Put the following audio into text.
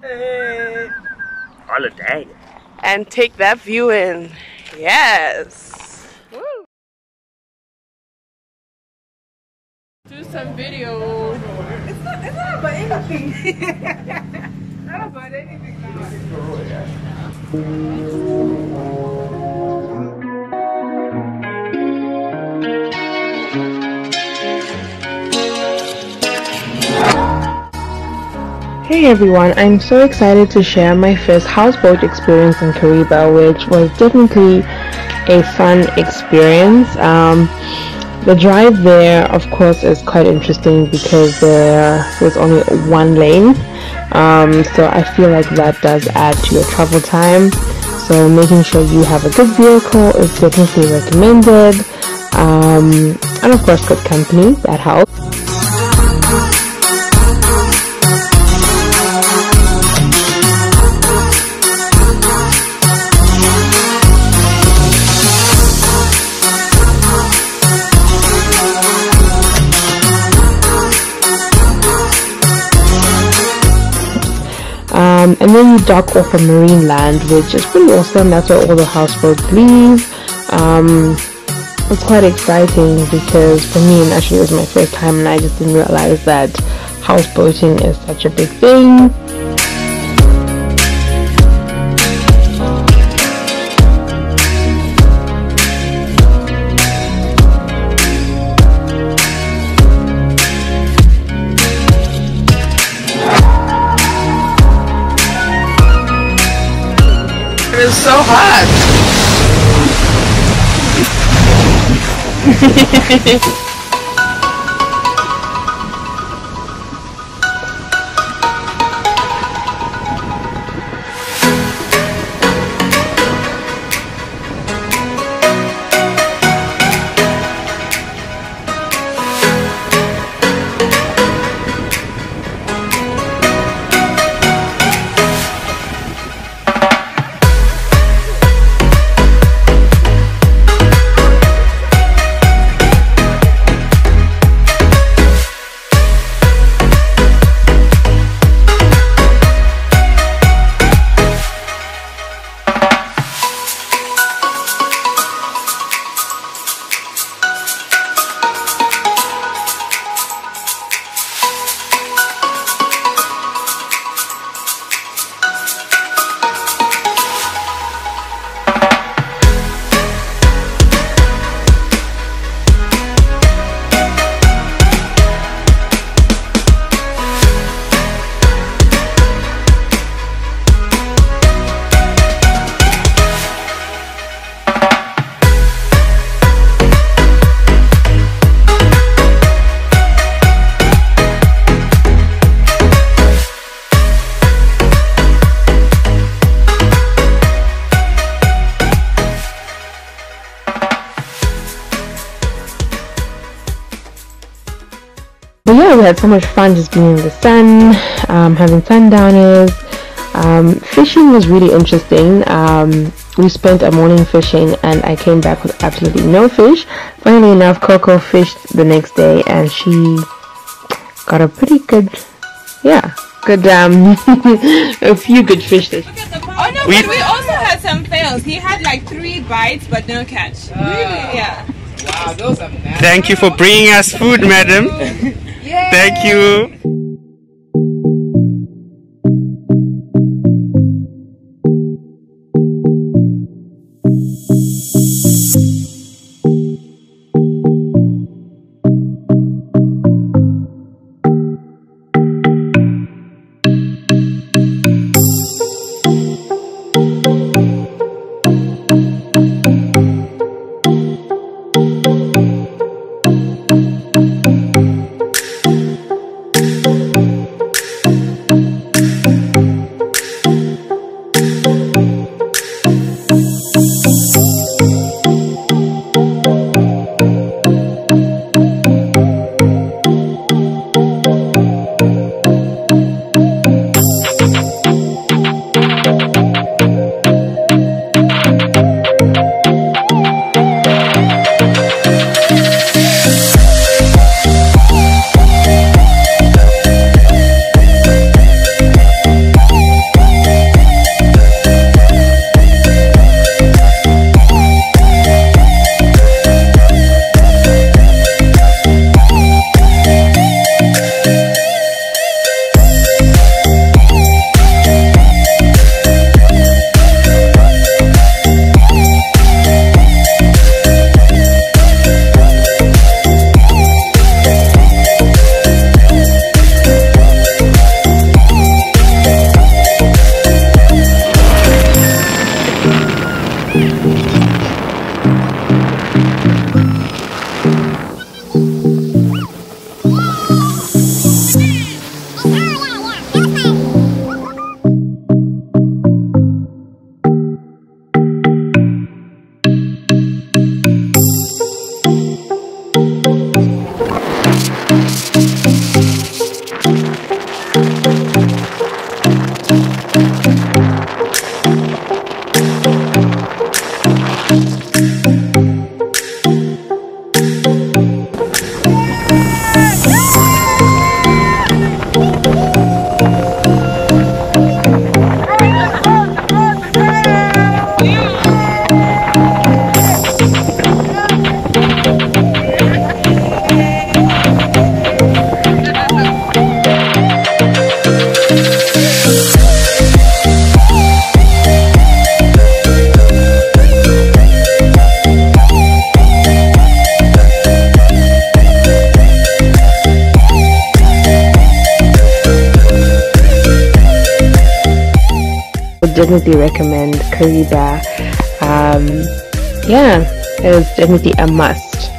Hey. Holiday. And take that view in. Yes. Woo. Do some video. It's not, it's not about anything. not about anything Hey everyone, I'm so excited to share my first houseboat experience in Kariba, which was definitely a fun experience. Um, the drive there, of course, is quite interesting because there, there's only one lane, um, so I feel like that does add to your travel time. So making sure you have a good vehicle is definitely recommended, um, and of course, good company that helps. And then you dock off a Marineland, which is pretty awesome. That's where all the houseboats leave. Um, it's quite exciting because for me, actually, it was my first time, and I just didn't realize that houseboating is such a big thing. It is so hot. yeah, we had so much fun just being in the sun, um, having sundowners. Um, fishing was really interesting. Um, we spent a morning fishing and I came back with absolutely no fish. Funnily enough, Coco fished the next day and she got a pretty good, yeah, good, um, a few good fish. This. Oh no, We- but we also had some fails. He had like three bites but no catch. really? Yeah. Wow, those are nasty. Thank you for bringing us food, madam. Thank you. Definitely recommend Kariba. Um, yeah, it was definitely a must.